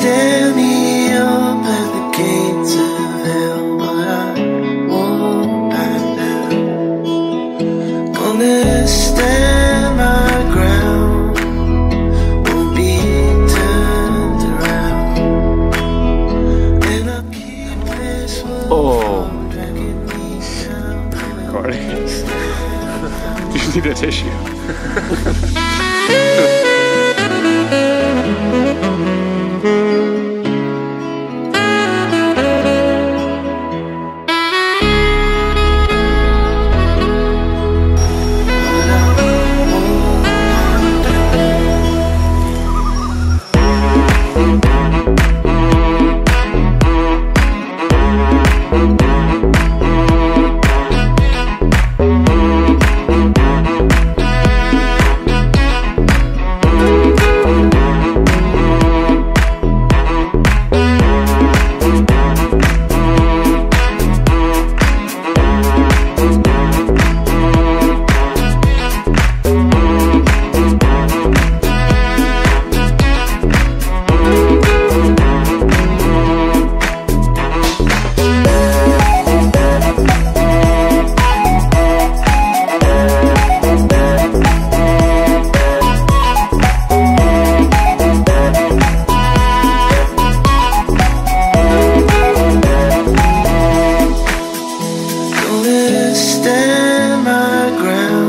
tear me up at the gates of hell, but I won't stand my ground, oh. you need a tissue. stand my ground.